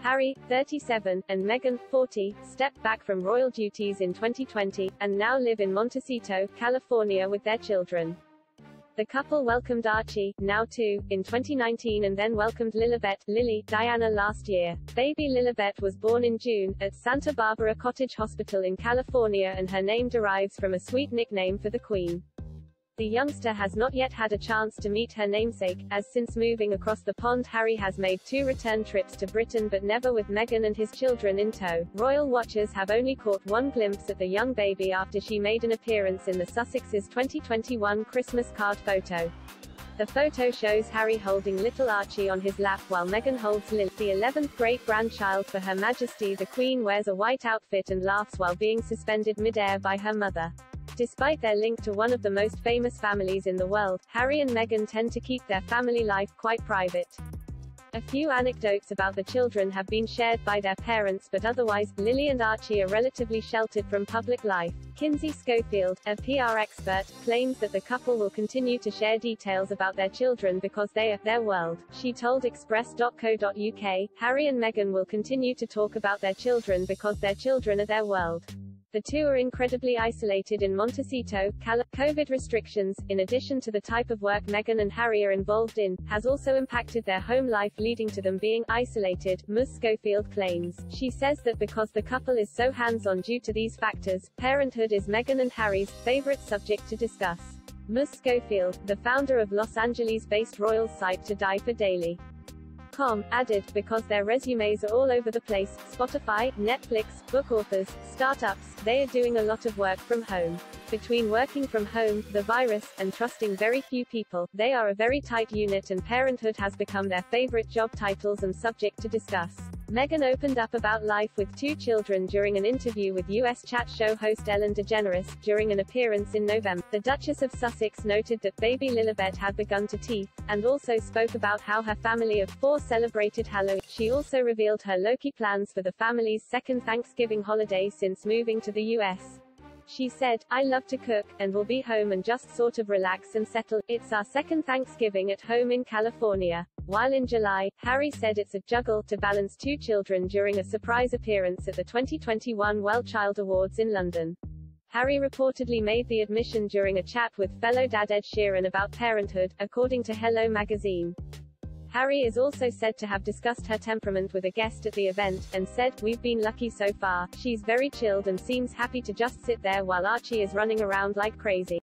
Harry, 37, and Meghan, 40, stepped back from royal duties in 2020, and now live in Montecito, California with their children. The couple welcomed Archie, now two, in 2019 and then welcomed Lilibet, Lily, Diana last year. Baby Lilibet was born in June, at Santa Barbara Cottage Hospital in California and her name derives from a sweet nickname for the Queen. The youngster has not yet had a chance to meet her namesake, as since moving across the pond Harry has made two return trips to Britain but never with Meghan and his children in tow. Royal watchers have only caught one glimpse at the young baby after she made an appearance in the Sussexes' 2021 Christmas card photo. The photo shows Harry holding little Archie on his lap while Meghan holds Lily, the 11th great-grandchild for Her Majesty the Queen wears a white outfit and laughs while being suspended mid-air by her mother. Despite their link to one of the most famous families in the world, Harry and Meghan tend to keep their family life quite private. A few anecdotes about the children have been shared by their parents but otherwise, Lily and Archie are relatively sheltered from public life. Kinsey Schofield, a PR expert, claims that the couple will continue to share details about their children because they are their world. She told Express.co.uk, Harry and Meghan will continue to talk about their children because their children are their world. The two are incredibly isolated in Montecito, COVID restrictions, in addition to the type of work Meghan and Harry are involved in, has also impacted their home life leading to them being isolated, Ms. Schofield claims. She says that because the couple is so hands-on due to these factors, parenthood is Meghan and Harry's favorite subject to discuss. Ms. Schofield, the founder of Los Angeles-based Royals site To Di for Daily, Com, added, because their resumes are all over the place, Spotify, Netflix, book authors, startups, they are doing a lot of work from home. Between working from home, the virus, and trusting very few people, they are a very tight unit and parenthood has become their favorite job titles and subject to discuss. Meghan opened up about life with two children during an interview with US chat show host Ellen DeGeneres, during an appearance in November. The Duchess of Sussex noted that baby Lilibet had begun to teeth, and also spoke about how her family of four celebrated Halloween. She also revealed her low-key plans for the family's second Thanksgiving holiday since moving to the US. She said, I love to cook, and will be home and just sort of relax and settle. It's our second Thanksgiving at home in California. While in July, Harry said it's a juggle to balance two children during a surprise appearance at the 2021 Well Child Awards in London. Harry reportedly made the admission during a chat with fellow dad Ed Sheeran about parenthood, according to Hello magazine. Harry is also said to have discussed her temperament with a guest at the event, and said, We've been lucky so far, she's very chilled and seems happy to just sit there while Archie is running around like crazy.